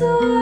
so